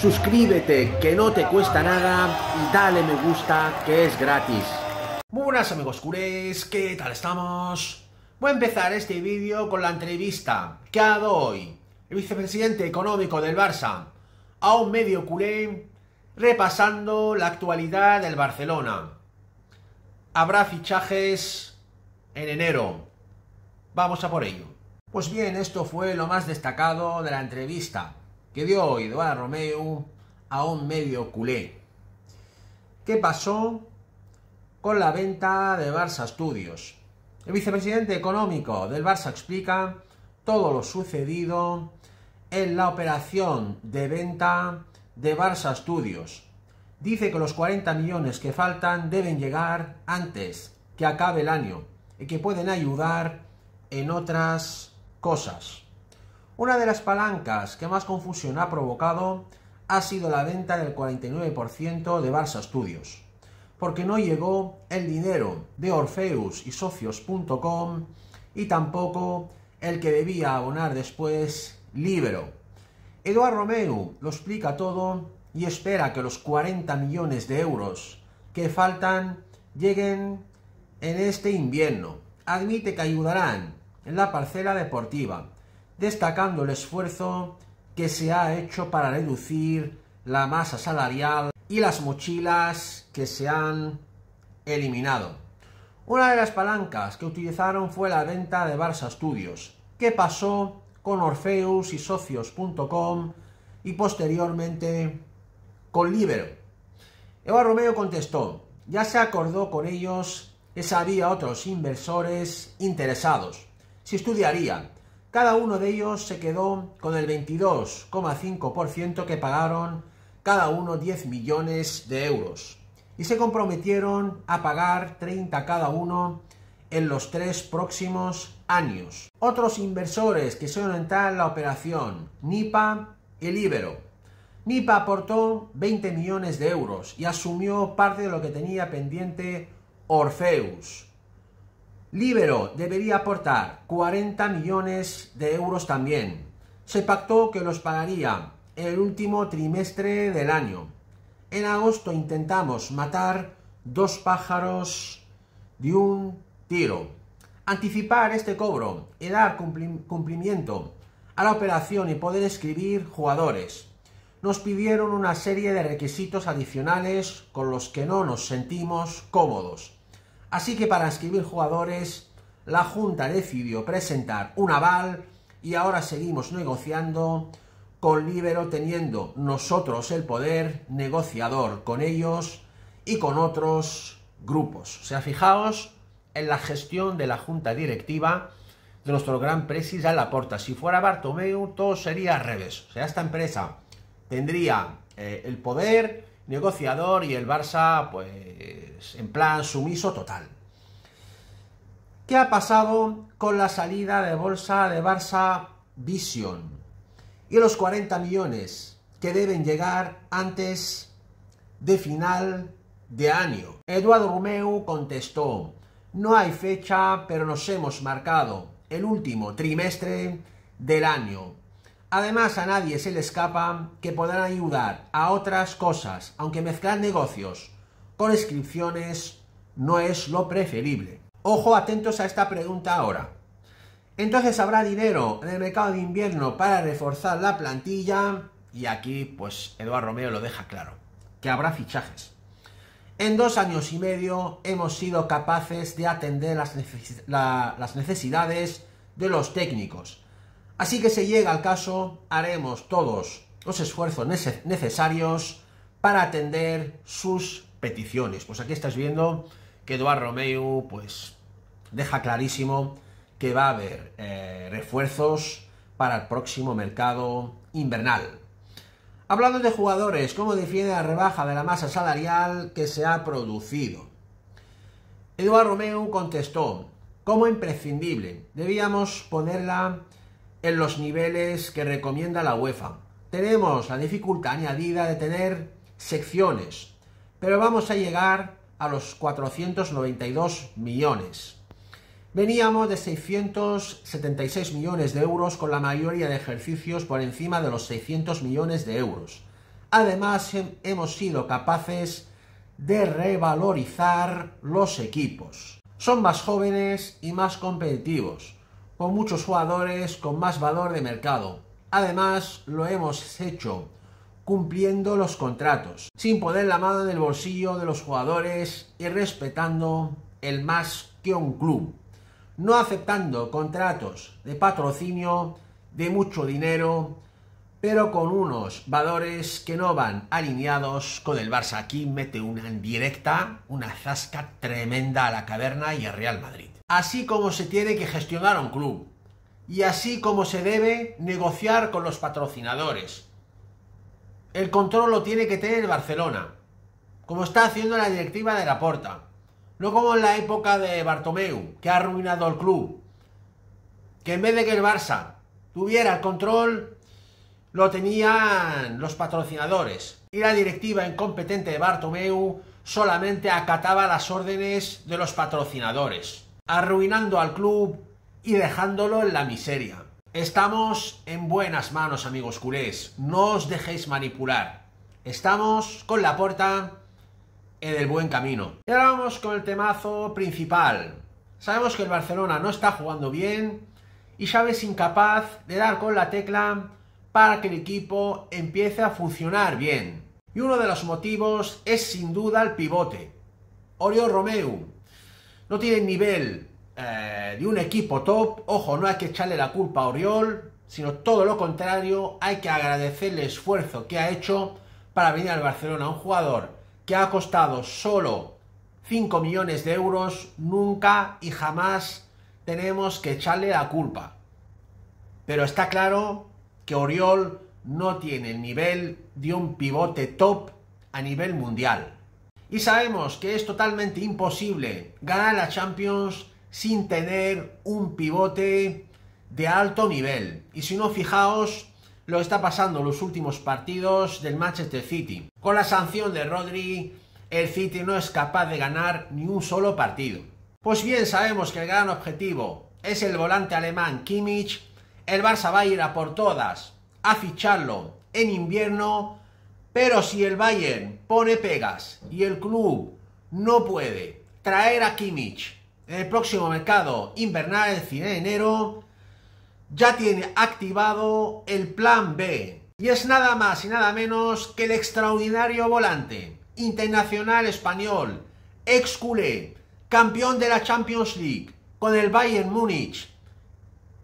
Suscríbete que no te cuesta nada y dale me gusta que es gratis. Buenas amigos culés, ¿qué tal estamos? Voy a empezar este vídeo con la entrevista que ha dado hoy el vicepresidente económico del Barça a un medio culé repasando la actualidad del Barcelona. Habrá fichajes en enero. Vamos a por ello. Pues bien, esto fue lo más destacado de la entrevista que dio Eduardo Romeu a un medio culé. ¿Qué pasó con la venta de Barça Studios? El vicepresidente económico del Barça explica todo lo sucedido en la operación de venta de Barça Studios. Dice que los 40 millones que faltan deben llegar antes que acabe el año y que pueden ayudar en otras cosas. Una de las palancas que más confusión ha provocado ha sido la venta del 49% de Barça Studios, porque no llegó el dinero de Orfeus y socios.com y tampoco el que debía abonar después Libero. Eduard Romeu lo explica todo y espera que los 40 millones de euros que faltan lleguen en este invierno. Admite que ayudarán en la parcela deportiva, destacando el esfuerzo que se ha hecho para reducir la masa salarial y las mochilas que se han eliminado. Una de las palancas que utilizaron fue la venta de Barça Studios, que pasó con Orfeus y socios.com y posteriormente con Libero. Eva Romeo contestó, ya se acordó con ellos que había otros inversores interesados. Si estudiaría, cada uno de ellos se quedó con el 22,5% que pagaron cada uno 10 millones de euros y se comprometieron a pagar 30 cada uno en los tres próximos años. Otros inversores que suelen entrar en la operación, NIPA y Libero. NIPA aportó 20 millones de euros y asumió parte de lo que tenía pendiente Orfeus. Libero debería aportar 40 millones de euros también. Se pactó que los pagaría el último trimestre del año. En agosto intentamos matar dos pájaros de un tiro. Anticipar este cobro y dar cumplimiento a la operación y poder escribir jugadores. Nos pidieron una serie de requisitos adicionales con los que no nos sentimos cómodos. Así que para escribir jugadores, la Junta decidió presentar un aval y ahora seguimos negociando con Libero teniendo nosotros el poder negociador con ellos y con otros grupos. O sea, fijaos en la gestión de la junta directiva de nuestro gran presis a la porta. Si fuera Bartomeu, todo sería al revés. O sea, esta empresa tendría eh, el poder negociador y el Barça, pues, en plan sumiso total. ¿Qué ha pasado con la salida de bolsa de Barça Vision? Y los 40 millones que deben llegar antes de final de año. Eduardo Romeu contestó, no hay fecha, pero nos hemos marcado el último trimestre del año. Además, a nadie se le escapa que podrán ayudar a otras cosas, aunque mezclar negocios con inscripciones no es lo preferible. Ojo atentos a esta pregunta ahora. Entonces habrá dinero en el mercado de invierno para reforzar la plantilla y aquí pues Eduardo Romeo lo deja claro, que habrá fichajes. En dos años y medio hemos sido capaces de atender las, necesidades de los técnicos. Así que si llega el caso, haremos todos los esfuerzos necesarios para atender sus peticiones. Pues aquí estás viendo que Eduardo Romeu pues deja clarísimo que va a haber eh, refuerzos para el próximo mercado invernal. Hablando de jugadores, ¿cómo defiende la rebaja de la masa salarial que se ha producido? Eduardo Romeu contestó, como imprescindible, debíamos ponerla en los niveles que recomienda la UEFA. Tenemos la dificultad añadida de tener secciones, pero vamos a llegar a los 492 millones. Veníamos de 676 millones de euros con la mayoría de ejercicios por encima de los 600 millones de euros. Además, hemos sido capaces de revalorizar los equipos. Son más jóvenes y más competitivos, con muchos jugadores con más valor de mercado. Además, lo hemos hecho cumpliendo los contratos, sin poner la mano en el bolsillo de los jugadores y respetando el más que un club, no aceptando contratos de patrocinio de mucho dinero, pero con unos valores que no van alineados con el Barça. Aquí mete una en directa, una zasca tremenda a la caverna y al Real Madrid. Así como se tiene que gestionar un club y así como se debe negociar con los patrocinadores. El control lo tiene que tener Barcelona, como está haciendo la directiva de la Porta. No como en la época de Bartomeu, que ha arruinado el club. Que en vez de que el Barça tuviera el control, lo tenían los patrocinadores. Y la directiva incompetente de Bartomeu solamente acataba las órdenes de los patrocinadores, arruinando al club y dejándolo en la miseria. Estamos en buenas manos, amigos culés. No os dejéis manipular. Estamos con la puerta en el buen camino. Y ahora vamos con el temazo principal. Sabemos que el Barcelona no está jugando bien y Xavi es incapaz de dar con la tecla para que el equipo empiece a funcionar bien. Y uno de los motivos es sin duda el pivote. Oriol Romeu no tiene nivel eh, de un equipo top. Ojo, no hay que echarle la culpa a Oriol, sino todo lo contrario, hay que agradecer el esfuerzo que ha hecho para venir al Barcelona. Un jugador que ha costado solo 5 millones de euros, nunca y jamás tenemos que echarle la culpa. Pero está claro que Oriol no tiene el nivel de un pivote top a nivel mundial. Y sabemos que es totalmente imposible ganar la Champions sin tener un pivote de alto nivel. Y si no, fijaos lo está pasando los últimos partidos del Manchester City. Con la sanción de Rodri, el City no es capaz de ganar ni un solo partido. Pues bien, sabemos que el gran objetivo es el volante alemán Kimmich. El Barça va a ir a por todas, a ficharlo en invierno, pero si el Bayern pone pegas y el club no puede traer a Kimmich en el próximo mercado invernal, el fin de enero, ya tiene activado el plan B. Y es nada más y nada menos que el extraordinario volante internacional español, ex culé, campeón de la Champions League con el Bayern Múnich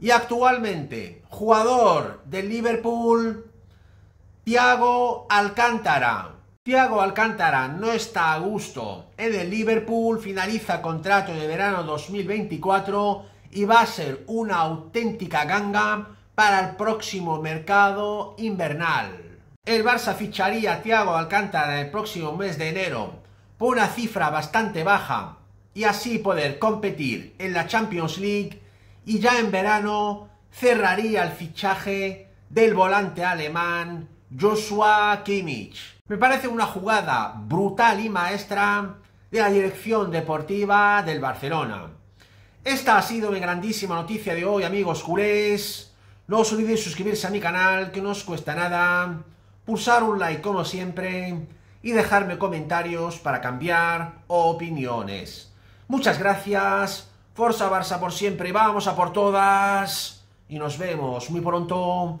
y actualmente jugador del Liverpool, Thiago Alcántara. Thiago Alcántara no está a gusto en el Liverpool, finaliza contrato de verano 2024 y va a ser una auténtica ganga para el próximo mercado invernal. El Barça ficharía a Thiago Alcántara el próximo mes de enero por una cifra bastante baja y así poder competir en la Champions League y ya en verano cerraría el fichaje del volante alemán Joshua Kimmich. Me parece una jugada brutal y maestra de la dirección deportiva del Barcelona. Esta ha sido mi grandísima noticia de hoy, amigos culés. No os olvidéis suscribirse a mi canal, que no os cuesta nada. Pulsar un like como siempre y dejarme comentarios para cambiar opiniones. Muchas gracias. Forza Barça por siempre. Vamos a por todas. Y nos vemos muy pronto